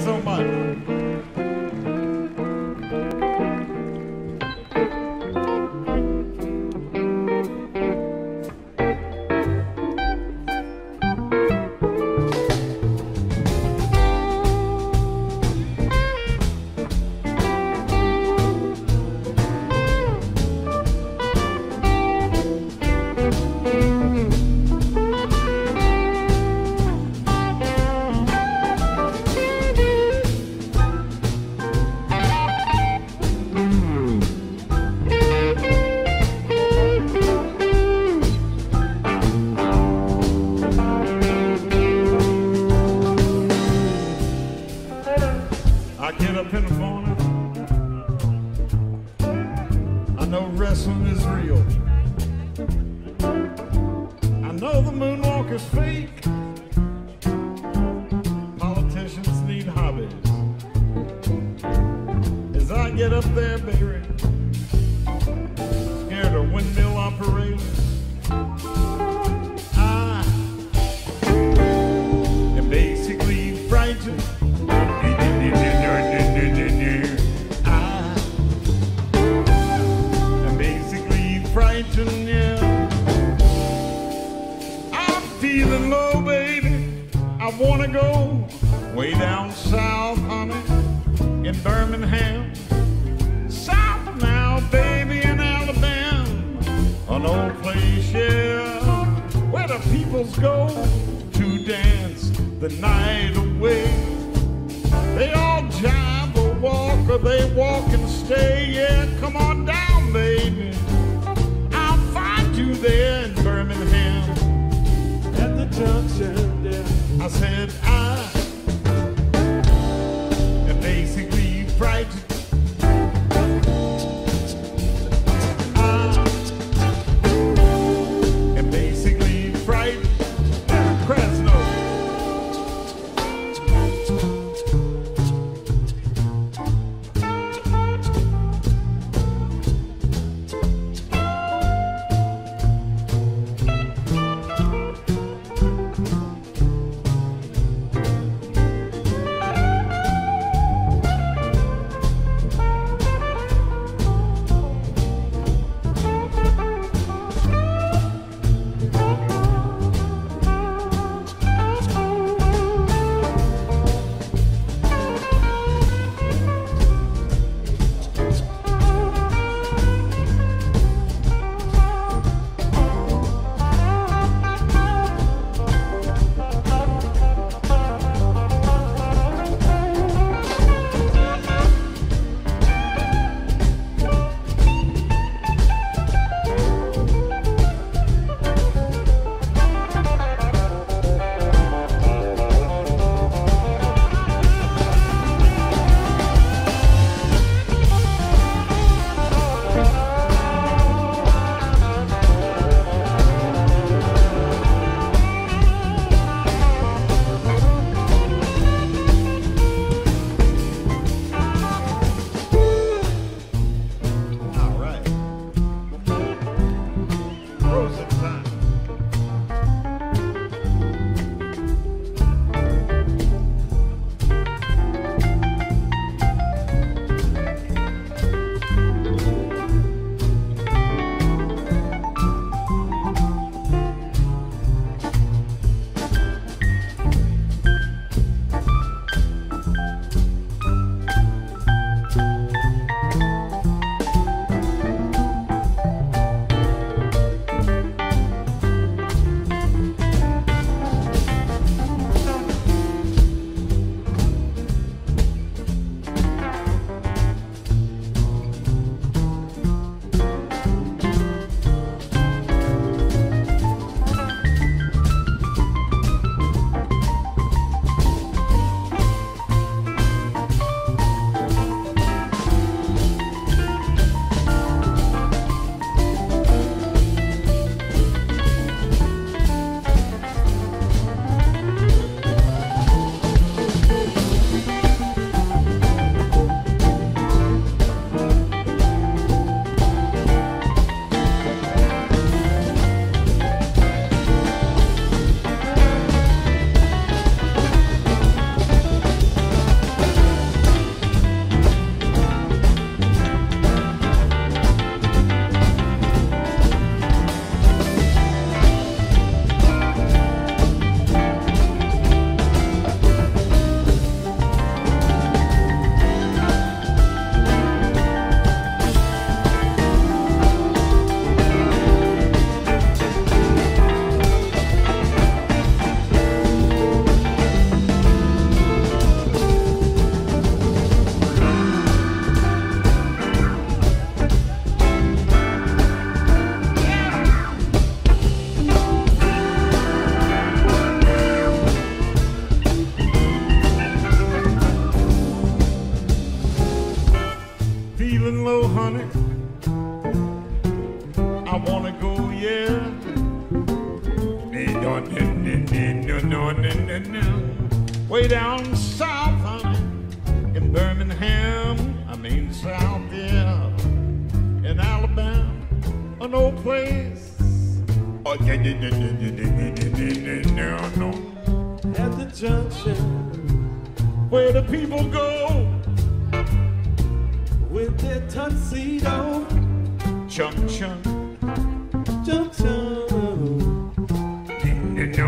so much. Get up in the morning. I know wrestling is real. I know the moonwalk is fake. Politicians need hobbies. As I get up there, baby, scared of windmill operators. In Birmingham. South now, baby, in Alabama. An old place, yeah, where the peoples go to dance the night away. They all jive or walk or they walk and stay. Yeah, come on down, baby. I'll find you there in Birmingham. At the junction there. I said, Way down south, honey, in Birmingham, I mean south, yeah, in Alabama, an old place. Oh. At the junction, where the people go with their tuxedo. Chum chum, chum chum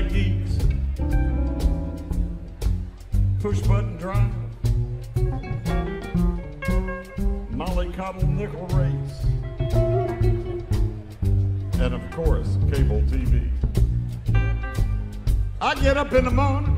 Neck geeks. Push button drive. Molly Cottle nickel race. And of course, cable TV. I get up in the morning,